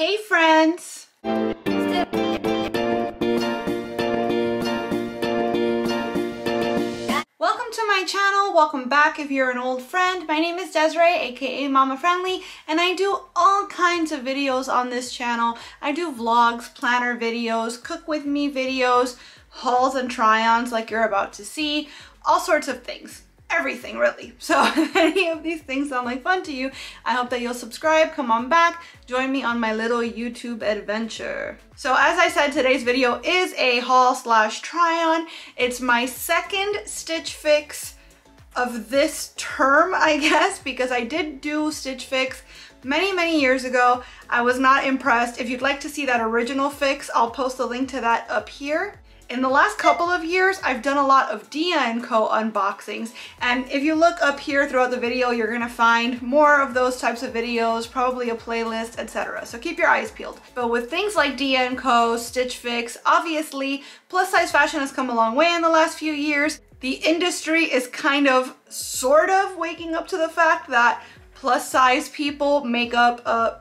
Hey friends! Welcome to my channel, welcome back if you're an old friend. My name is Desiree, aka Momma Friendly, and I do all kinds of videos on this channel. I do vlogs, planner videos, cook with me videos, hauls and try-ons like you're about to see, all sorts of things everything really. So if any of these things sound like fun to you, I hope that you'll subscribe, come on back, join me on my little YouTube adventure. So as I said, today's video is a haul slash try on. It's my second Stitch Fix of this term, I guess, because I did do Stitch Fix many, many years ago. I was not impressed. If you'd like to see that original fix, I'll post a link to that up here. In the last couple of years, I've done a lot of Dia & Co unboxings. And if you look up here throughout the video, you're gonna find more of those types of videos, probably a playlist, etc. So keep your eyes peeled. But with things like Dia & Co, Stitch Fix, obviously, plus size fashion has come a long way in the last few years. The industry is kind of, sort of waking up to the fact that plus size people make up a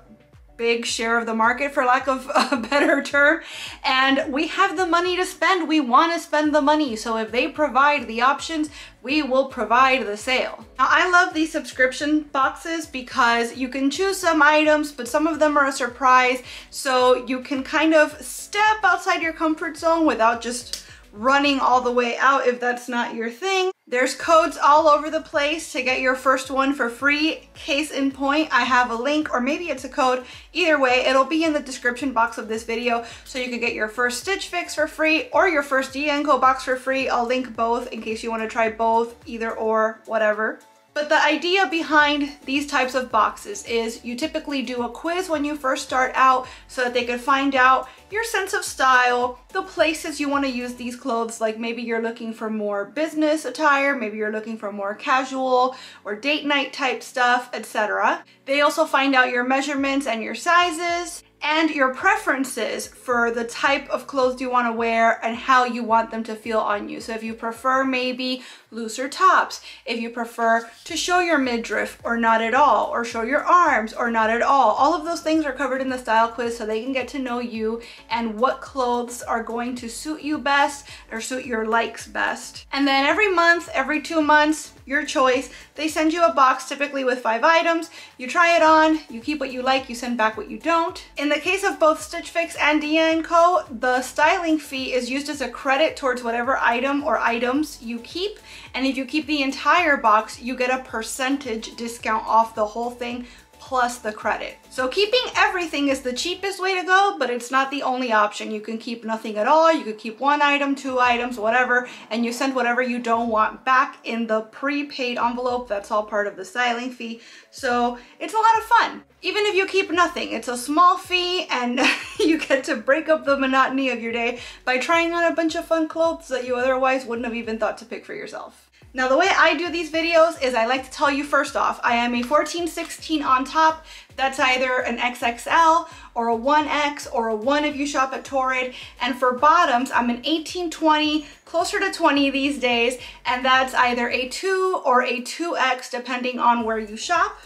big share of the market for lack of a better term. And we have the money to spend. We want to spend the money. So if they provide the options we will provide the sale. Now i love these subscription boxes because you can choose some items but some of them are a surprise. So you can kind of step outside your comfort zone without just running all the way out if that's not your thing there's codes all over the place to get your first one for free. Case in point, I have a link or maybe it's a code. Either way, it'll be in the description box of this video so you can get your first Stitch Fix for free or your first Co box for free. I'll link both in case you want to try both, either or, whatever. But the idea behind these types of boxes is you typically do a quiz when you first start out so that they can find out your sense of style, the places you want to use these clothes, like maybe you're looking for more business attire, maybe you're looking for more casual or date night type stuff, etc. They also find out your measurements and your sizes and your preferences for the type of clothes you want to wear and how you want them to feel on you. So if you prefer maybe looser tops, if you prefer to show your midriff or not at all, or show your arms or not at all, all of those things are covered in the style quiz so they can get to know you and what clothes are going to suit you best or suit your likes best. And then every month, every two months, your choice. They send you a box typically with five items. You try it on, you keep what you like, you send back what you don't. In the case of both Stitch Fix and Dia & Co, the styling fee is used as a credit towards whatever item or items you keep. And if you keep the entire box, you get a percentage discount off the whole thing plus the credit. So keeping everything is the cheapest way to go, but it's not the only option. You can keep nothing at all. You could keep one item, two items, whatever, and you send whatever you don't want back in the prepaid envelope. That's all part of the styling fee. So it's a lot of fun. Even if you keep nothing, it's a small fee and you get to break up the monotony of your day by trying on a bunch of fun clothes that you otherwise wouldn't have even thought to pick for yourself. Now the way I do these videos is I like to tell you first off, I am a 1416 on top. That's either an XXL or a 1X or a 1 if you shop at Torrid. And for bottoms, I'm an 1820, closer to 20 these days. And that's either a 2 or a 2X depending on where you shop.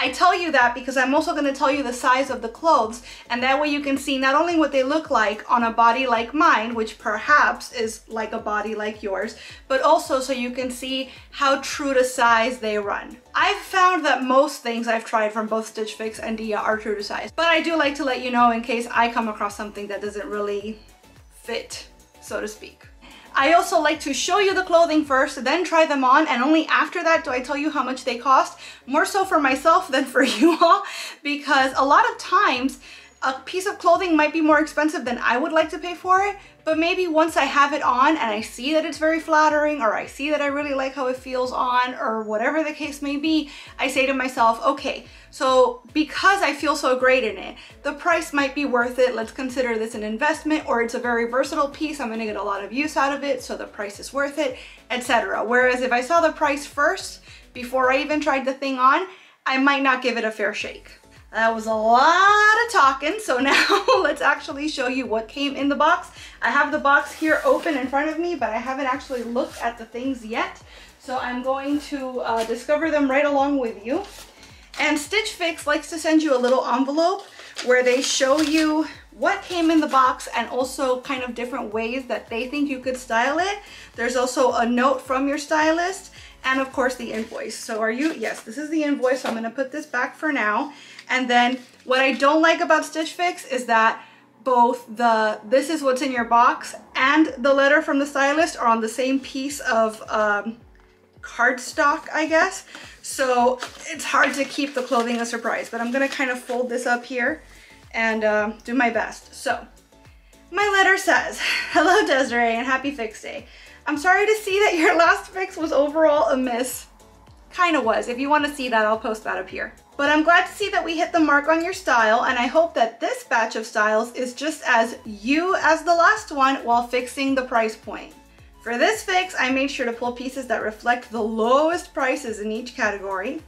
I tell you that because I'm also going to tell you the size of the clothes and that way you can see not only what they look like on a body like mine, which perhaps is like a body like yours, but also so you can see how true to size they run. I've found that most things I've tried from both Stitch Fix and Dia are true to size, but I do like to let you know in case I come across something that doesn't really fit, so to speak. I also like to show you the clothing first, then try them on, and only after that do I tell you how much they cost, more so for myself than for you all, because a lot of times a piece of clothing might be more expensive than I would like to pay for it, but maybe once I have it on and I see that it's very flattering or I see that I really like how it feels on or whatever the case may be, I say to myself, okay, so because I feel so great in it, the price might be worth it. Let's consider this an investment or it's a very versatile piece. I'm gonna get a lot of use out of it, so the price is worth it, etc. Whereas if I saw the price first, before I even tried the thing on, I might not give it a fair shake. That was a lot of talking, so now let's actually show you what came in the box. I have the box here open in front of me, but I haven't actually looked at the things yet. So I'm going to uh, discover them right along with you. And Stitch Fix likes to send you a little envelope where they show you what came in the box and also kind of different ways that they think you could style it. There's also a note from your stylist and of course the invoice. So are you, yes, this is the invoice. So I'm gonna put this back for now. And then what I don't like about Stitch Fix is that both the this is what's in your box and the letter from the stylist are on the same piece of um, cardstock, I guess. So it's hard to keep the clothing a surprise, but I'm gonna kind of fold this up here and uh, do my best. So my letter says, hello Desiree and happy fix day. I'm sorry to see that your last fix was overall a miss. Kinda was. If you wanna see that, I'll post that up here. But I'm glad to see that we hit the mark on your style and I hope that this batch of styles is just as you as the last one while fixing the price point. For this fix, I made sure to pull pieces that reflect the lowest prices in each category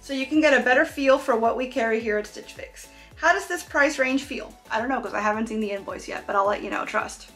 so you can get a better feel for what we carry here at Stitch Fix. How does this price range feel? I don't know because I haven't seen the invoice yet, but I'll let you know, trust.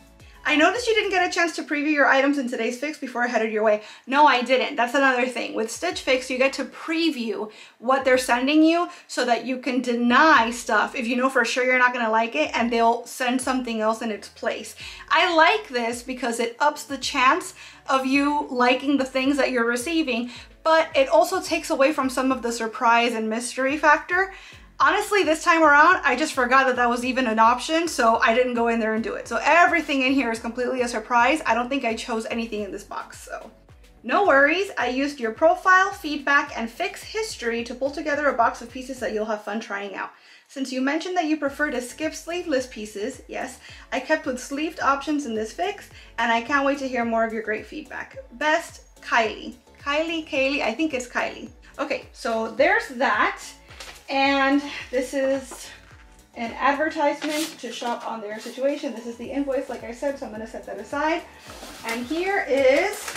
I noticed you didn't get a chance to preview your items in today's fix before I headed your way. No, I didn't. That's another thing. With Stitch Fix, you get to preview what they're sending you so that you can deny stuff if you know for sure you're not gonna like it and they'll send something else in its place. I like this because it ups the chance of you liking the things that you're receiving, but it also takes away from some of the surprise and mystery factor. Honestly, this time around, I just forgot that that was even an option, so I didn't go in there and do it. So everything in here is completely a surprise. I don't think I chose anything in this box, so. No worries, I used your profile, feedback, and fix history to pull together a box of pieces that you'll have fun trying out. Since you mentioned that you prefer to skip sleeveless pieces, yes, I kept with sleeved options in this fix, and I can't wait to hear more of your great feedback. Best, Kylie. Kylie, Kaylee, I think it's Kylie. Okay, so there's that. And this is an advertisement to shop on their situation. This is the invoice, like I said, so I'm gonna set that aside. And here is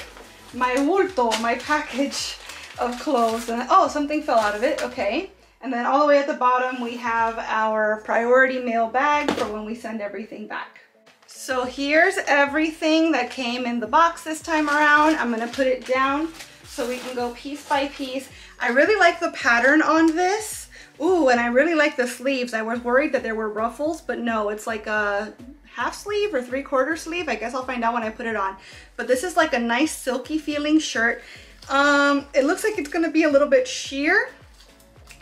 my bulto, my package of clothes. And, oh, something fell out of it, okay. And then all the way at the bottom, we have our priority mail bag for when we send everything back. So here's everything that came in the box this time around. I'm gonna put it down so we can go piece by piece. I really like the pattern on this. Ooh, and I really like the sleeves. I was worried that there were ruffles, but no, it's like a half sleeve or three quarter sleeve. I guess I'll find out when I put it on. But this is like a nice silky feeling shirt. Um, it looks like it's gonna be a little bit sheer.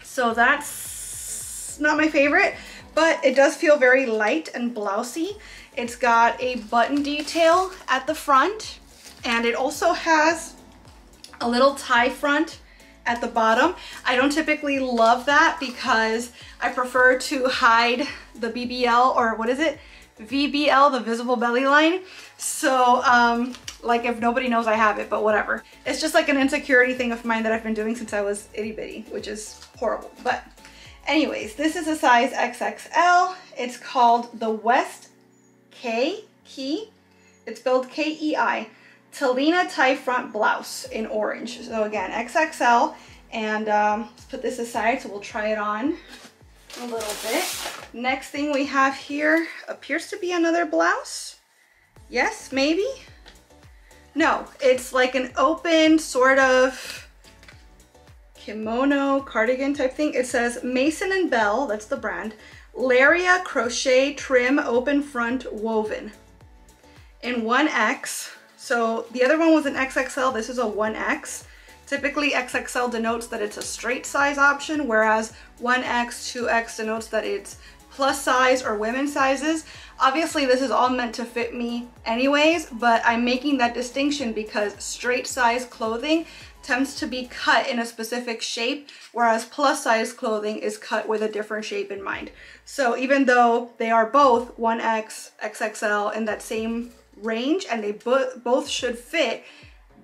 So that's not my favorite, but it does feel very light and blousy. It's got a button detail at the front and it also has a little tie front at the bottom. I don't typically love that because I prefer to hide the BBL or what is it? VBL, the visible belly line. So um, like if nobody knows I have it, but whatever. It's just like an insecurity thing of mine that I've been doing since I was itty bitty, which is horrible. But anyways, this is a size XXL. It's called the West K Key. It's spelled K-E-I. Talina tie front blouse in orange. So again, XXL. And um, let's put this aside so we'll try it on a little bit. Next thing we have here appears to be another blouse. Yes, maybe? No, it's like an open sort of kimono cardigan type thing. It says Mason and Bell, that's the brand, Laria crochet trim open front woven in 1X so the other one was an XXL, this is a 1X. Typically XXL denotes that it's a straight size option, whereas 1X, 2X denotes that it's plus size or women's sizes. Obviously this is all meant to fit me anyways, but I'm making that distinction because straight size clothing tends to be cut in a specific shape, whereas plus size clothing is cut with a different shape in mind. So even though they are both 1X, XXL in that same range and they bo both should fit,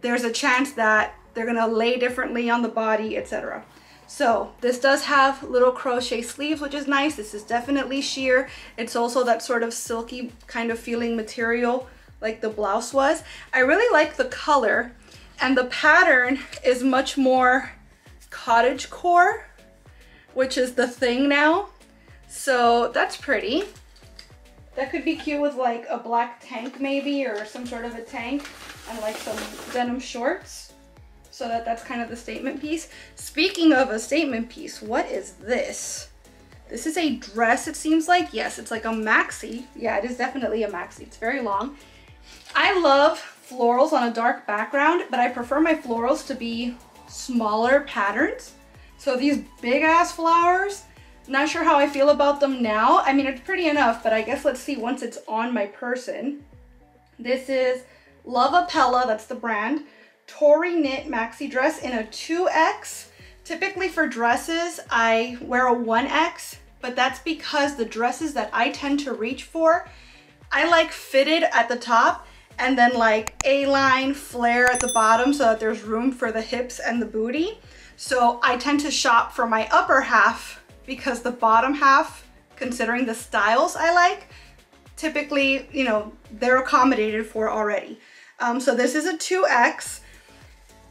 there's a chance that they're gonna lay differently on the body, etc. So this does have little crochet sleeves, which is nice. This is definitely sheer. It's also that sort of silky kind of feeling material like the blouse was. I really like the color and the pattern is much more cottage core, which is the thing now. So that's pretty. That could be cute with like a black tank maybe or some sort of a tank and like some denim shorts. So that that's kind of the statement piece. Speaking of a statement piece, what is this? This is a dress, it seems like. Yes, it's like a maxi. Yeah, it is definitely a maxi. It's very long. I love florals on a dark background, but I prefer my florals to be smaller patterns. So these big ass flowers, not sure how I feel about them now. I mean, it's pretty enough, but I guess let's see once it's on my person. This is Loveappella, that's the brand. Tori knit maxi dress in a 2X. Typically for dresses, I wear a 1X, but that's because the dresses that I tend to reach for, I like fitted at the top and then like A-line flare at the bottom so that there's room for the hips and the booty. So I tend to shop for my upper half because the bottom half, considering the styles I like, typically, you know, they're accommodated for already. Um, so this is a 2X.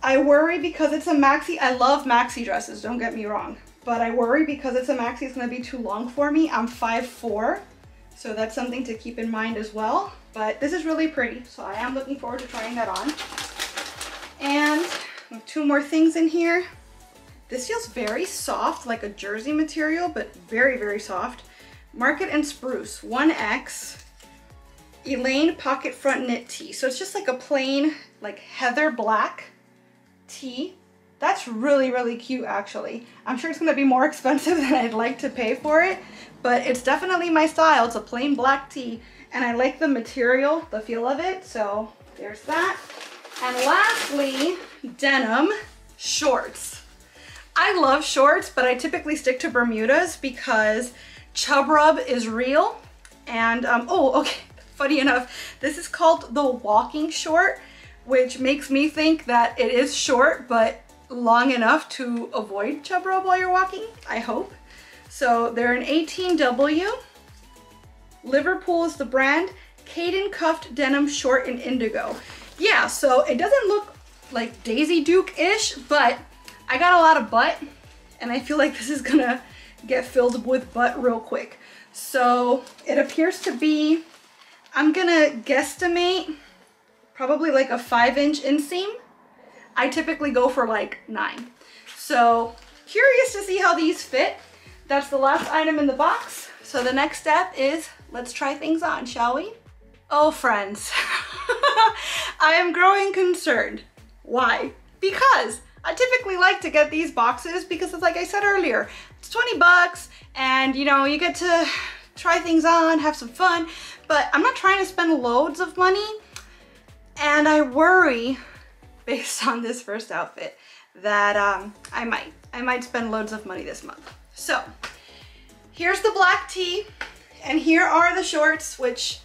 I worry because it's a maxi. I love maxi dresses, don't get me wrong. But I worry because it's a maxi, it's gonna be too long for me. I'm 5'4", so that's something to keep in mind as well. But this is really pretty, so I am looking forward to trying that on. And two more things in here. This feels very soft, like a jersey material, but very, very soft. Market and Spruce, 1X, Elaine Pocket Front Knit Tee. So it's just like a plain, like heather black tee. That's really, really cute, actually. I'm sure it's gonna be more expensive than I'd like to pay for it, but it's definitely my style. It's a plain black tee, and I like the material, the feel of it, so there's that. And lastly, denim shorts. I love shorts, but I typically stick to Bermudas because chub rub is real. And, um, oh, okay, funny enough, this is called the walking short, which makes me think that it is short, but long enough to avoid chub rub while you're walking, I hope. So they're an 18W. Liverpool is the brand. Caden cuffed denim short in indigo. Yeah, so it doesn't look like Daisy Duke-ish, but I got a lot of butt and I feel like this is gonna get filled with butt real quick. So it appears to be, I'm gonna guesstimate probably like a five inch inseam. I typically go for like nine. So curious to see how these fit. That's the last item in the box. So the next step is let's try things on, shall we? Oh friends, I am growing concerned. Why? Because I typically like to get these boxes because it's like I said earlier, it's 20 bucks and you know, you get to try things on, have some fun, but I'm not trying to spend loads of money and I worry based on this first outfit that um, I might, I might spend loads of money this month. So here's the black tee and here are the shorts, which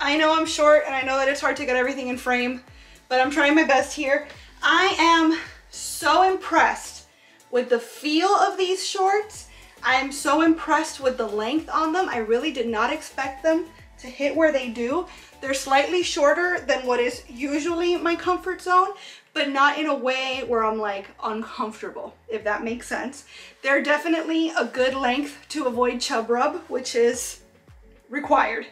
I know I'm short and I know that it's hard to get everything in frame, but I'm trying my best here. I am so impressed with the feel of these shorts. I am so impressed with the length on them. I really did not expect them to hit where they do. They're slightly shorter than what is usually my comfort zone, but not in a way where I'm like uncomfortable, if that makes sense. They're definitely a good length to avoid chub rub, which is required.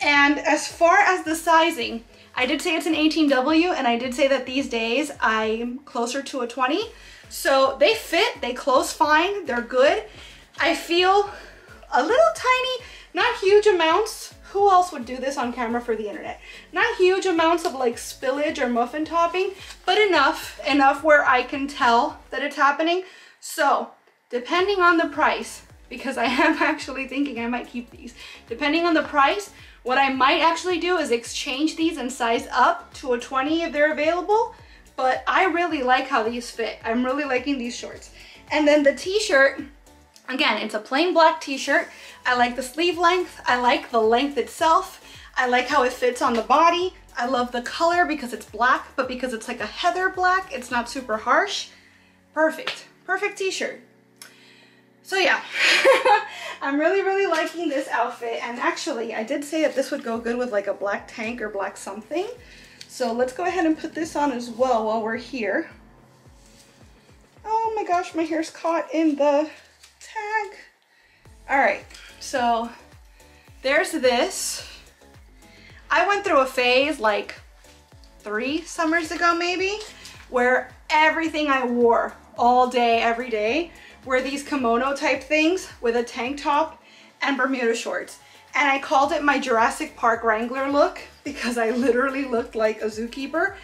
And as far as the sizing, I did say it's an 18W and I did say that these days I'm closer to a 20. So they fit, they close fine, they're good. I feel a little tiny, not huge amounts. Who else would do this on camera for the internet? Not huge amounts of like spillage or muffin topping, but enough, enough where I can tell that it's happening. So depending on the price, because I am actually thinking I might keep these, depending on the price, what I might actually do is exchange these and size up to a 20 if they're available, but I really like how these fit. I'm really liking these shorts. And then the t-shirt, again, it's a plain black t-shirt. I like the sleeve length. I like the length itself. I like how it fits on the body. I love the color because it's black, but because it's like a heather black, it's not super harsh. Perfect, perfect t-shirt. So yeah, I'm really, really liking this outfit. And actually, I did say that this would go good with like a black tank or black something. So let's go ahead and put this on as well while we're here. Oh my gosh, my hair's caught in the tag. All right, so there's this. I went through a phase like three summers ago maybe, where everything I wore all day, every day were these kimono type things with a tank top and Bermuda shorts. And I called it my Jurassic Park Wrangler look because I literally looked like a zookeeper.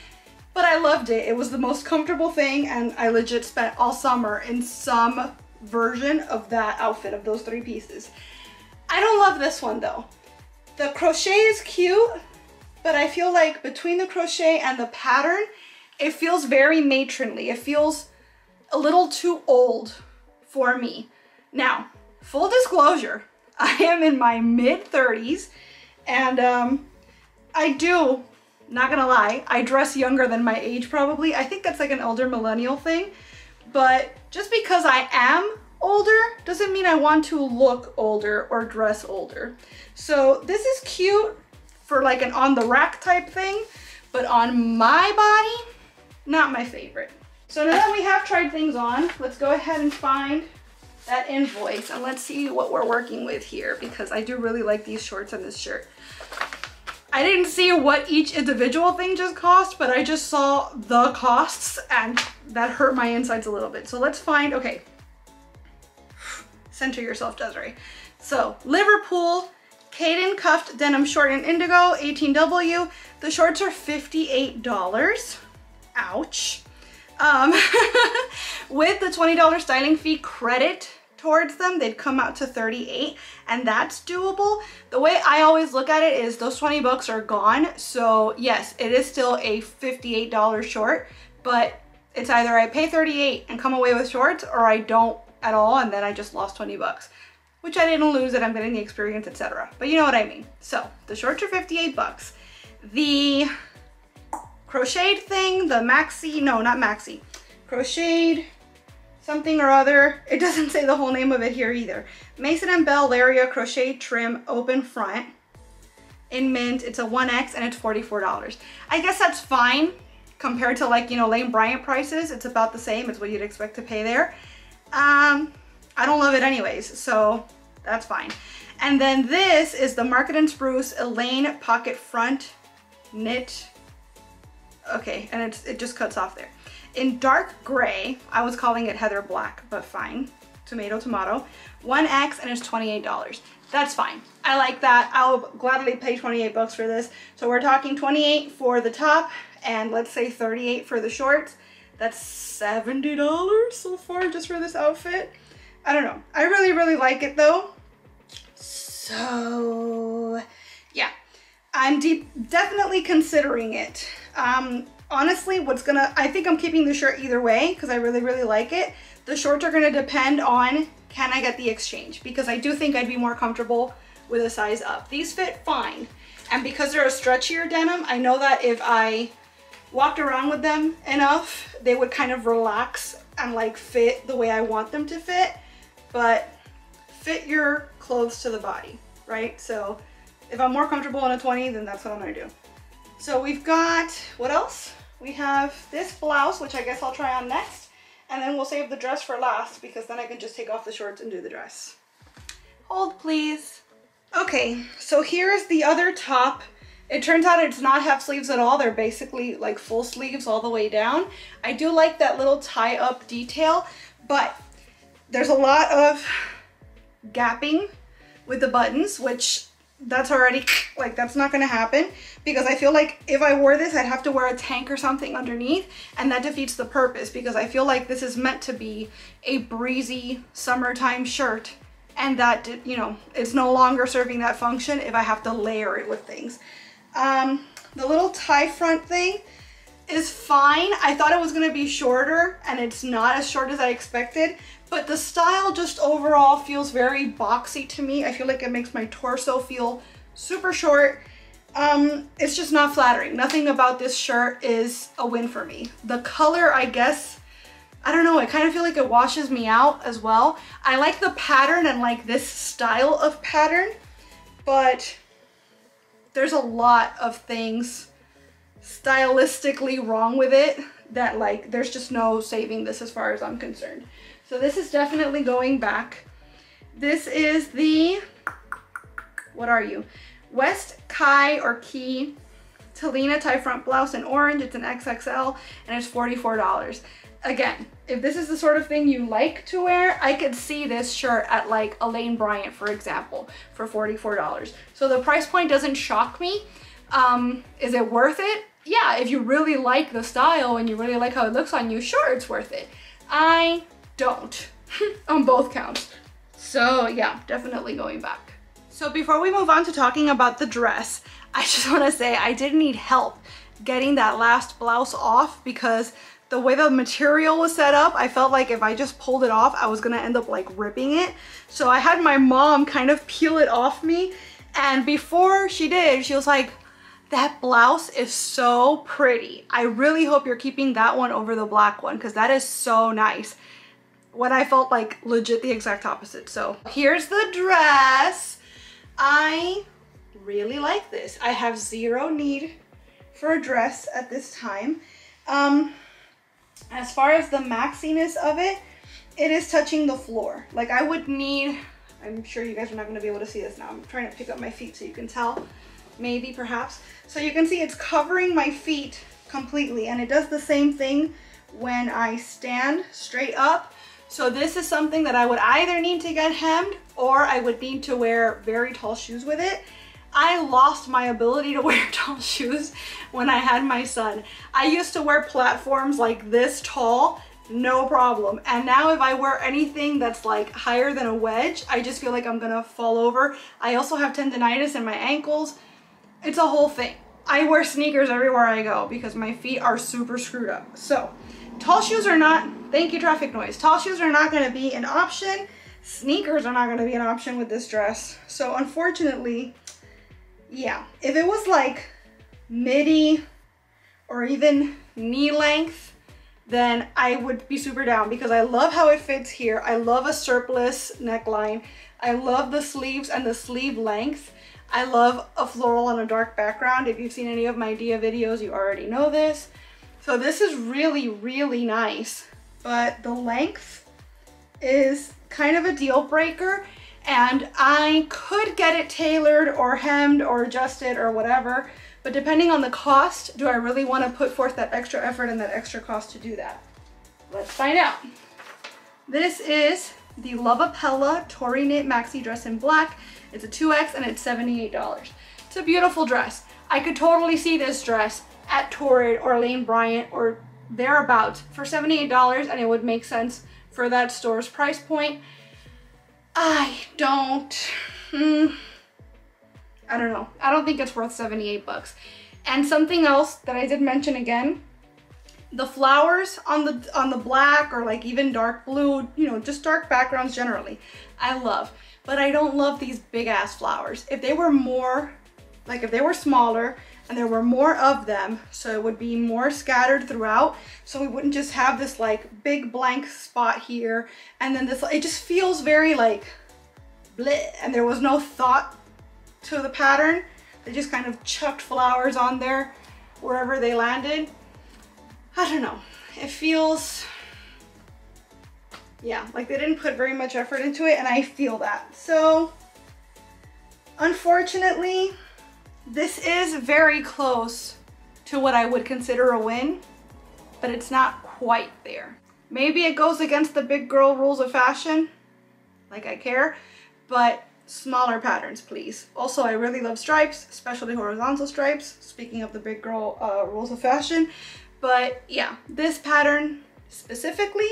But I loved it. It was the most comfortable thing and I legit spent all summer in some version of that outfit of those three pieces. I don't love this one though. The crochet is cute, but I feel like between the crochet and the pattern, it feels very matronly. It feels a little too old for me. Now, full disclosure, I am in my mid 30s and um, I do, not gonna lie, I dress younger than my age probably. I think that's like an elder millennial thing. But just because I am older doesn't mean I want to look older or dress older. So this is cute for like an on the rack type thing, but on my body, not my favorite. So now that we have tried things on, let's go ahead and find that invoice and let's see what we're working with here because I do really like these shorts and this shirt. I didn't see what each individual thing just cost, but I just saw the costs and that hurt my insides a little bit. So let's find, okay. Center yourself, Desiree. So Liverpool, Caden cuffed denim short in indigo, 18W. The shorts are $58. Ouch um, with the $20 styling fee credit towards them, they'd come out to 38 and that's doable. The way I always look at it is those 20 bucks are gone. So yes, it is still a $58 short, but it's either I pay 38 and come away with shorts or I don't at all and then I just lost 20 bucks, which I didn't lose it. I'm getting the experience, etc. But you know what I mean. So the shorts are 58 bucks. The crocheted thing, the maxi, no, not maxi, crocheted something or other. It doesn't say the whole name of it here either. Mason and Bell Laria Crochet Trim Open Front in mint. It's a 1X and it's $44. I guess that's fine compared to like, you know, Lane Bryant prices. It's about the same. It's what you'd expect to pay there. Um, I don't love it anyways, so that's fine. And then this is the Market and Spruce Elaine Pocket Front Knit Okay, and it's, it just cuts off there. In dark gray, I was calling it heather black, but fine. Tomato, tomato. 1X and it's $28. That's fine. I like that. I'll gladly pay 28 bucks for this. So we're talking 28 for the top and let's say 38 for the shorts. That's $70 so far just for this outfit. I don't know. I really, really like it though. So yeah, I'm deep, definitely considering it. Um, honestly, what's gonna, I think I'm keeping the shirt either way because I really, really like it. The shorts are gonna depend on can I get the exchange because I do think I'd be more comfortable with a size up. These fit fine. And because they're a stretchier denim, I know that if I walked around with them enough, they would kind of relax and like fit the way I want them to fit. But fit your clothes to the body, right? So if I'm more comfortable in a 20, then that's what I'm gonna do. So we've got, what else? We have this blouse, which I guess I'll try on next. And then we'll save the dress for last because then I can just take off the shorts and do the dress. Hold please. Okay, so here's the other top. It turns out it does not have sleeves at all. They're basically like full sleeves all the way down. I do like that little tie up detail, but there's a lot of gapping with the buttons, which that's already like that's not gonna happen because I feel like if I wore this I'd have to wear a tank or something underneath and that defeats the purpose because I feel like this is meant to be a breezy summertime shirt and that you know it's no longer serving that function if I have to layer it with things. Um, the little tie front thing is fine. I thought it was gonna be shorter and it's not as short as I expected, but the style just overall feels very boxy to me. I feel like it makes my torso feel super short. Um, it's just not flattering. Nothing about this shirt is a win for me. The color, I guess, I don't know, I kind of feel like it washes me out as well. I like the pattern and like this style of pattern, but there's a lot of things stylistically wrong with it that like there's just no saving this as far as I'm concerned. So this is definitely going back. This is the, what are you? West Kai or Key Talina tie front blouse in orange. It's an XXL and it's $44. again, if this is the sort of thing you like to wear, I could see this shirt at like Elaine Bryant, for example, for $44. So the price point doesn't shock me. Um, is it worth it? Yeah, if you really like the style and you really like how it looks on you, sure, it's worth it. I don't on both counts. So yeah, definitely going back. So before we move on to talking about the dress, I just wanna say I did need help getting that last blouse off because the way the material was set up, I felt like if I just pulled it off, I was gonna end up like ripping it. So I had my mom kind of peel it off me. And before she did, she was like, that blouse is so pretty. I really hope you're keeping that one over the black one because that is so nice. When I felt like legit the exact opposite. So here's the dress. I really like this. I have zero need for a dress at this time. Um, as far as the maxiness of it, it is touching the floor. Like I would need, I'm sure you guys are not gonna be able to see this now. I'm trying to pick up my feet so you can tell, maybe perhaps. So you can see it's covering my feet completely and it does the same thing when I stand straight up. So this is something that I would either need to get hemmed or I would need to wear very tall shoes with it. I lost my ability to wear tall shoes when I had my son. I used to wear platforms like this tall, no problem. And now if I wear anything that's like higher than a wedge, I just feel like I'm gonna fall over. I also have tendonitis in my ankles. It's a whole thing. I wear sneakers everywhere I go because my feet are super screwed up. So tall shoes are not, thank you traffic noise, tall shoes are not gonna be an option. Sneakers are not gonna be an option with this dress. So unfortunately, yeah, if it was like midi or even knee length, then I would be super down because I love how it fits here. I love a surplice neckline. I love the sleeves and the sleeve length. I love a floral on a dark background. If you've seen any of my Dia videos, you already know this. So this is really, really nice, but the length is kind of a deal breaker and I could get it tailored or hemmed or adjusted or whatever, but depending on the cost, do I really want to put forth that extra effort and that extra cost to do that? Let's find out. This is the Loveappella Tori Knit Maxi Dress in black. It's a 2X and it's $78. It's a beautiful dress. I could totally see this dress at Torrid or Lane Bryant or thereabouts for $78 and it would make sense for that store's price point. I don't, hmm, I don't know. I don't think it's worth 78 bucks. And something else that I did mention again, the flowers on the on the black or like even dark blue, you know, just dark backgrounds generally, I love. But I don't love these big ass flowers. If they were more, like if they were smaller and there were more of them, so it would be more scattered throughout, so we wouldn't just have this like big blank spot here, and then this, it just feels very like bleh, and there was no thought to the pattern. They just kind of chucked flowers on there wherever they landed. I don't know. It feels, yeah, like they didn't put very much effort into it and I feel that. So unfortunately, this is very close to what I would consider a win, but it's not quite there. Maybe it goes against the big girl rules of fashion, like I care, but smaller patterns, please. Also, I really love stripes, especially horizontal stripes, speaking of the big girl uh, rules of fashion. But yeah, this pattern specifically,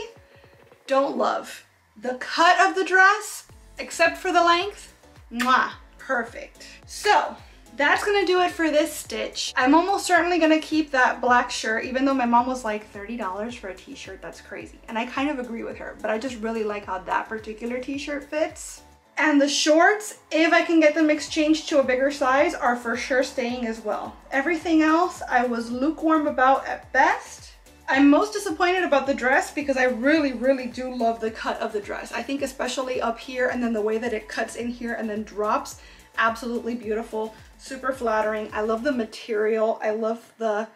don't love. The cut of the dress, except for the length, mwah, perfect. So, that's gonna do it for this stitch. I'm almost certainly gonna keep that black shirt, even though my mom was like $30 for a t-shirt, that's crazy. And I kind of agree with her, but I just really like how that particular t-shirt fits. And the shorts, if I can get them exchanged to a bigger size, are for sure staying as well. Everything else I was lukewarm about at best. I'm most disappointed about the dress because I really, really do love the cut of the dress. I think especially up here and then the way that it cuts in here and then drops, absolutely beautiful, super flattering. I love the material. I love the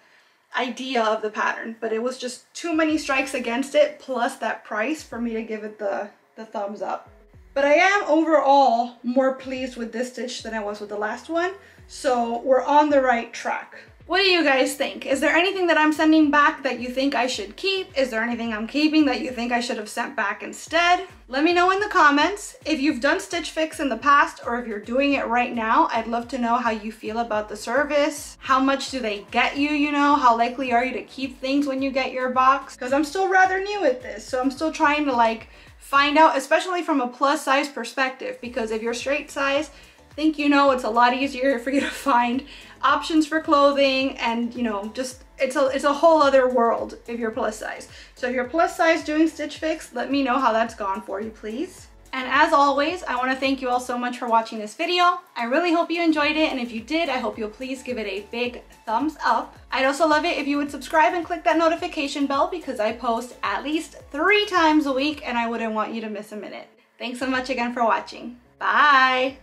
idea of the pattern, but it was just too many strikes against it plus that price for me to give it the, the thumbs up. But I am overall more pleased with this stitch than I was with the last one. So we're on the right track. What do you guys think? Is there anything that I'm sending back that you think I should keep? Is there anything I'm keeping that you think I should have sent back instead? Let me know in the comments. If you've done Stitch Fix in the past or if you're doing it right now, I'd love to know how you feel about the service. How much do they get you, you know? How likely are you to keep things when you get your box? Because I'm still rather new at this, so I'm still trying to like find out, especially from a plus size perspective, because if you're straight size, think you know it's a lot easier for you to find options for clothing and you know just it's a it's a whole other world if you're plus size. So if you're plus size doing stitch fix let me know how that's gone for you please. And as always i want to thank you all so much for watching this video. I really hope you enjoyed it and if you did i hope you'll please give it a big thumbs up. I'd also love it if you would subscribe and click that notification bell because i post at least three times a week and i wouldn't want you to miss a minute. Thanks so much again for watching. Bye